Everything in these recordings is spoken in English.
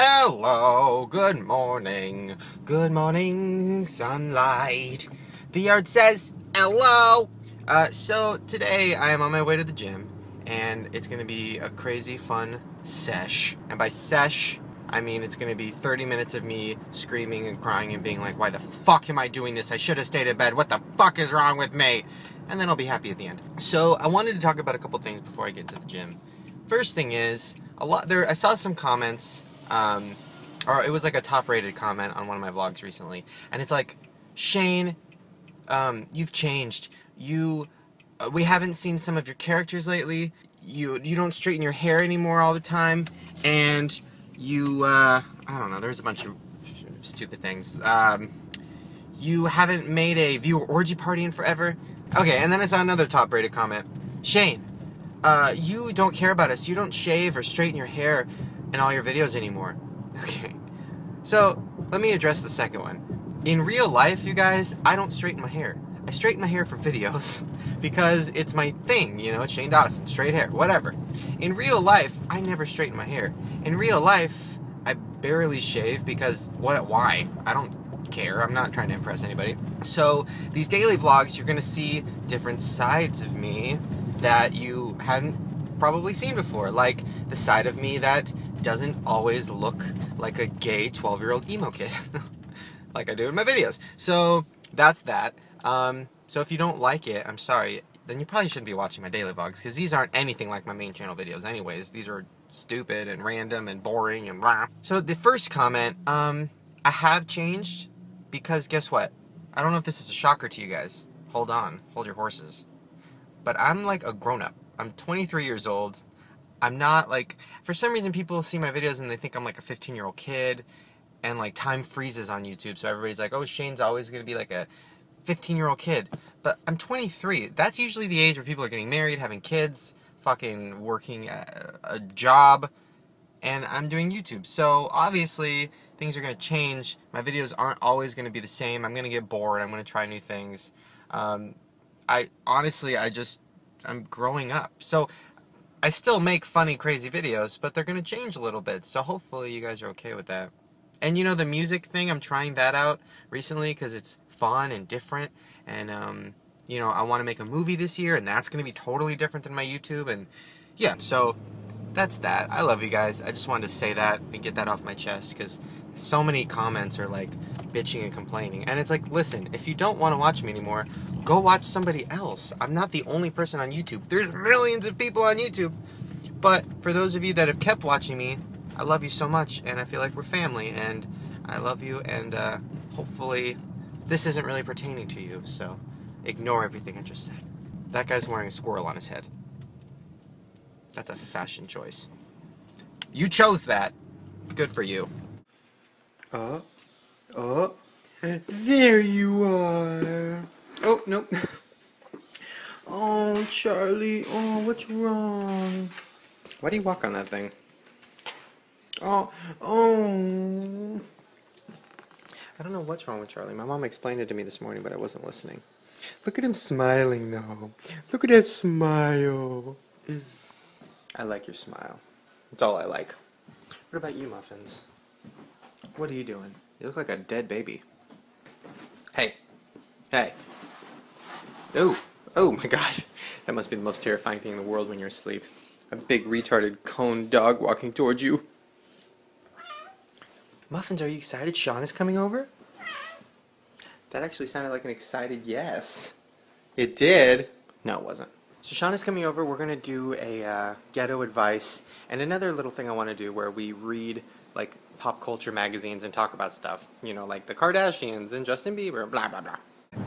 Hello, good morning, good morning, sunlight. The yard says hello. Uh, so today I am on my way to the gym, and it's gonna be a crazy fun sesh. And by sesh, I mean it's gonna be 30 minutes of me screaming and crying and being like, "Why the fuck am I doing this? I should have stayed in bed. What the fuck is wrong with me?" And then I'll be happy at the end. So I wanted to talk about a couple things before I get to the gym. First thing is a lot there. I saw some comments um, or it was like a top rated comment on one of my vlogs recently, and it's like, Shane, um, you've changed. You, uh, we haven't seen some of your characters lately. You you don't straighten your hair anymore all the time, and you uh, I don't know. There's a bunch of stupid things. Um, you haven't made a viewer orgy party in forever. Okay, and then I saw another top rated comment. Shane, uh, you don't care about us. You don't shave or straighten your hair in all your videos anymore. Okay. So, let me address the second one. In real life, you guys, I don't straighten my hair. I straighten my hair for videos because it's my thing, you know, Shane Dawson, straight hair, whatever. In real life, I never straighten my hair. In real life, I barely shave because what why? I don't care. I'm not trying to impress anybody. So, these daily vlogs, you're going to see different sides of me that you haven't probably seen before, like the side of me that doesn't always look like a gay 12 year old emo kid like I do in my videos. So that's that. Um, so if you don't like it, I'm sorry, then you probably shouldn't be watching my daily vlogs because these aren't anything like my main channel videos, anyways. These are stupid and random and boring and rah. So the first comment, um, I have changed because guess what? I don't know if this is a shocker to you guys. Hold on, hold your horses. But I'm like a grown up. I'm 23 years old. I'm not like for some reason people see my videos and they think I'm like a 15 year old kid and like time freezes on YouTube. So everybody's like oh Shane's always to be like a 15 year old kid. But I'm 23 that's usually the age where people are getting married having kids fucking working a, a job and I'm doing YouTube. So obviously things are to change. My videos aren't always to be the same. I'm to get bored. I'm to try new things. Um, I honestly I just I'm growing up. So I still make funny, crazy videos, but they're going to change a little bit. So hopefully you guys are okay with that. And you know, the music thing, I'm trying that out recently because it's fun and different. And, um, you know, I want to make a movie this year, and that's going to be totally different than my YouTube. And yeah, so that's that. I love you guys. I just wanted to say that and get that off my chest because so many comments are like bitching and complaining. And it's like, listen, if you don't want to watch me anymore, go watch somebody else. I'm not the only person on YouTube. There's millions of people on YouTube. But for those of you that have kept watching me, I love you so much, and I feel like we're family, and I love you, and uh, hopefully this isn't really pertaining to you, so ignore everything I just said. That guy's wearing a squirrel on his head. That's a fashion choice. You chose that. Good for you. Uh, uh, there you are. Nope. Oh, Charlie. Oh, what's wrong? Why do you walk on that thing? Oh, oh. I don't know what's wrong with Charlie. My mom explained it to me this morning, but I wasn't listening. Look at him smiling, though. Look at that smile. I like your smile. That's all I like. What about you, Muffins? What are you doing? You look like a dead baby. Hey. Hey. Oh. Oh my god. That must be the most terrifying thing in the world when you're asleep. A big retarded cone dog walking towards you. Muffins, are you excited? Sean is coming over? That actually sounded like an excited yes. It did. No, it wasn't. So Sean is coming over. We're going to do a uh, ghetto advice and another little thing I want to do where we read like pop culture magazines and talk about stuff. You know, like the Kardashians and Justin Bieber, blah, blah, blah.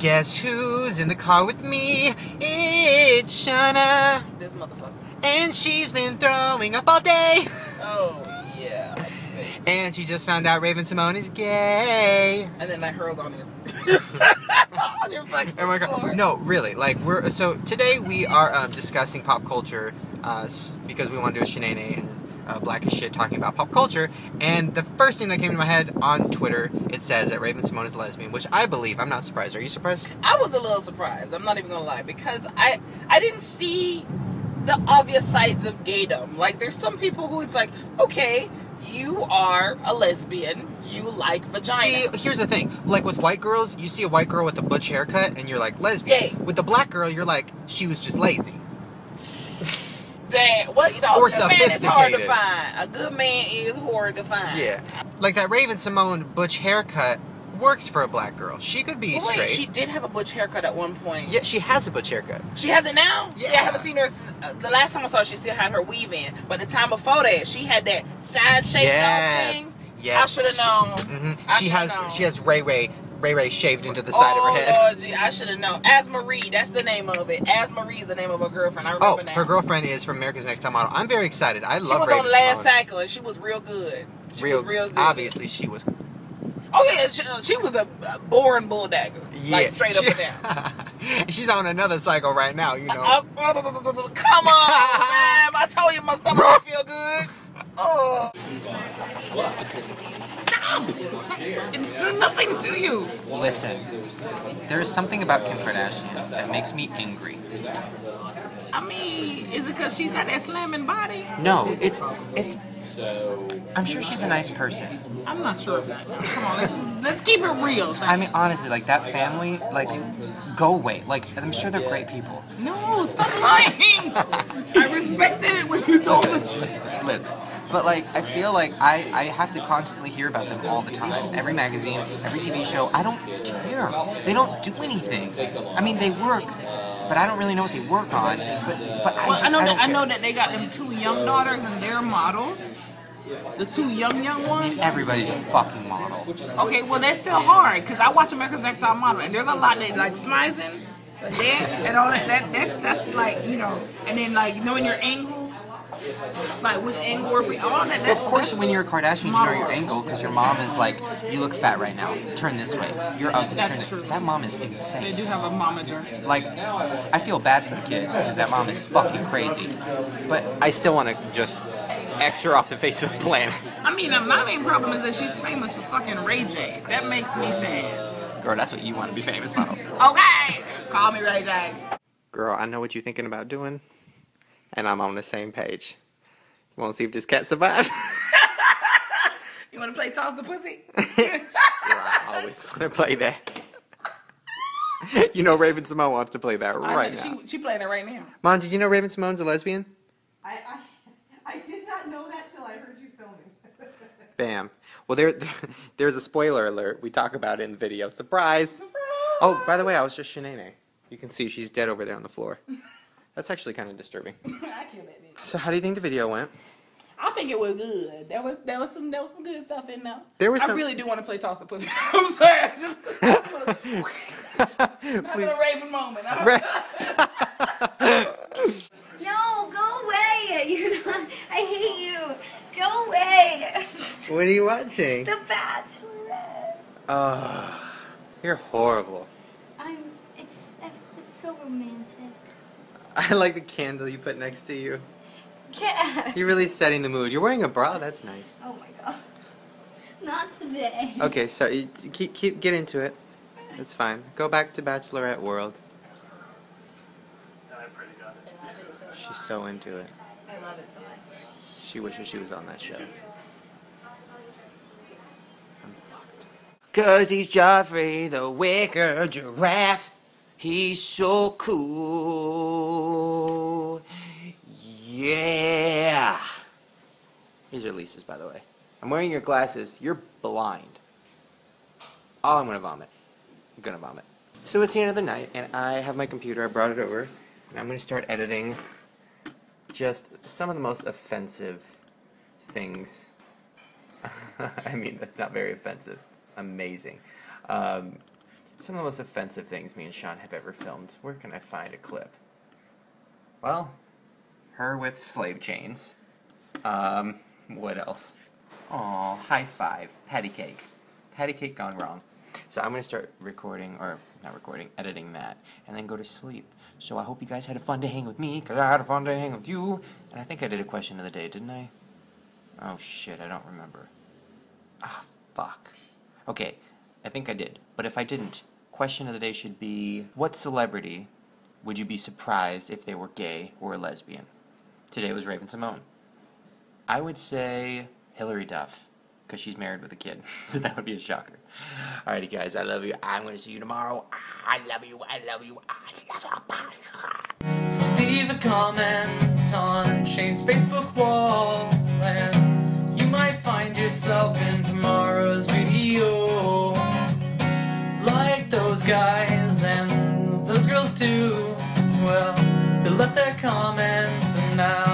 Guess who's in the car with me? It's Shana. This motherfucker. And she's been throwing up all day. Oh, yeah. And she just found out Raven-Symoné is gay. And then I hurled on you. on your fucking Oh my god. floor. No, really. Like we're so today we are um, discussing pop culture uh, because we want to do a shenane and uh, black as shit talking about pop culture. And the first thing that came to my head on Twitter, it says that Raven-Symoné is a lesbian, which I believe. I'm not surprised. Are you surprised? I was a little surprised. I'm not even gonna lie because I I didn't see the obvious sides of gaydom. Like there's some people who it's like, okay, you are a lesbian. You like vagina. See, here's the thing. Like with white girls, you see a white girl with a butch haircut, and you're like lesbian. Gay. With the black girl, you're like she was just lazy. Damn. Well, you know, Or a man is hard to sophisticated. find. A good man is hard to find. Yeah. Like that Raven-Symoné butch haircut works for a black girl. She could be Wait, straight. she did have a butch haircut at one point. yeah, she has a butch haircut. She has it now? See, I haven't seen her since uh, the last time I saw her, she still had her weave in. But the time before that, she had that side shape Yes. thing. Yes. I should have known. hmm She has known. she has Ray Ray Ray Ray shaved into the side oh, of her head. Lord, gee, I should have known. AzMarie, that's the name of it. AzMarie's the name of her girlfriend. I Oh, remember now. her girlfriend is from America's Next Top Model. I'm very excited. I love. She was Raven on last Simone. cycle and she was real good. She Real, was real good. obviously she was. Oh yeah, she, she was a, born bulldagger. Yeah, like straight up she- and down. She's on another cycle right now. You know. Uh, uh, come on, man! I told you my stomach don't feel good. Oh, stop! It's nothing to you. Listen, there is something about Kim Kardashian that makes me angry. I mean, is it because she's got that slamming body? No, it's it's. I'm sure she's a nice person. I'm not sure of that. Come on, let's just, let's keep it real. I mean, honestly, like that family, like, go away. Like, I'm sure they're great people. no, stop lying. I respected it when you told the truth. Listen, but like, I feel like I I have to constantly hear about them all the time. Every magazine, every TV show. I don't care. They don't do anything. I mean, they work, but I don't really know what they work on. But but I Well, just, I know I that don't I care. know that they got them two young daughters and they're models. The two young young ones. Everybody's a fucking model. Okay, well that's still hard because I watch America's Next Top Model and there's a lot that like smizing, but then and all that, that that's that's like you know, and then like knowing your angles, like which angle or if all that. Of course, when you're a Kardashian, you know your angle because your mom is like, you look fat right now. Turn this way. You're ugly. Turn That's this. true. That mom is insane. They do have a momager. Like, I feel bad for the kids because that mom is fucking crazy. But I still want to just X her off the face of the planet. I mean, my main problem is that she's famous for fucking Ray J. That makes me sad. Girl, that's what you want to be famous for. Okay, call me Ray J. Girl, I know what you're thinking about doing, and I'm on the same page. You want to see if this cat survives? You want to play toss the pussy? Girl, I always want to play that. you know Raven-Symoné wants to play that I right know, now. She she playing it right now. Mom, did you know Raven-Symoné's a lesbian? I, I, I did not know that till I heard you filming. Bam. Well, there, there's a spoiler alert. We talk about it in the video. Surprise! Oh, by the way, I was just Shanae. You can see she's dead over there on the floor. That's actually kind of disturbing. I killed that bitch. So, how do you think the video went? I think it was good. There was there was some there was some good stuff in there. There was I some- really do want to play toss the pussy. I'm sorry. Just, having a Raven moment. I'm- Ra- No, go away. You're not. I hate you. Go away. what are you watching? the Bachelorette. Oh, you're horrible. I'm. It's. It's so romantic. I like the candle you put next to you. Get out. You're really setting the mood. You're wearing a bra. That's nice. Oh my god. Not today. Okay, so you, keep keep get into it. That's fine. Go back to Bachelorette World. She's so into it. I love it so much. She wishes she was on that show. I'm fucked. Cause he's Joffrey the Wicker Giraffe. He's so cool. Yeah. Here's your Lisa's, by the way. I'm wearing your glasses. You're blind. Oh, I'm gonna vomit. I'm gonna vomit. So it's the end of the night, and I have my computer. I brought it over, and I'm gonna start editing just some of the most offensive things. I mean, that's not very offensive. It's amazing. Um, some of the most offensive things me and Sean have ever filmed. Where can I find a clip? Well, her with slave chains. Um, what else? Aw, high five. Patty cake. Patty cake gone wrong. So I'm gonna start recording, or not recording, editing that, and then go to sleep. So I hope you guys had a fun day hanging with me, because I had a fun day hanging with you. And I think I did a question of the day, didn't I? Oh shit, I don't remember. Ah, fuck. Okay, I think I did. But if I didn't, question of the day should be what celebrity would you be surprised if they were gay or a lesbian? Today was Raven-Symoné. I would say Hilary Duff, because she's married with a kid. so that would be a shocker. Alrighty, guys, I love you. I'm going to see you tomorrow. I love you. I love you. I love you. Bye. So leave a comment on Shane's Facebook wall, their comments, and now